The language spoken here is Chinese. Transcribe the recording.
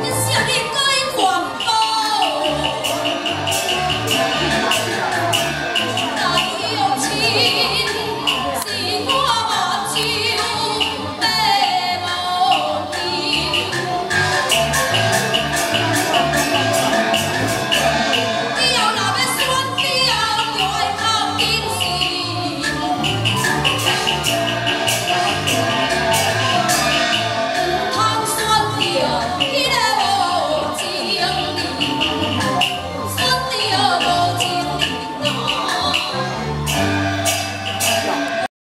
你心里该狂暴。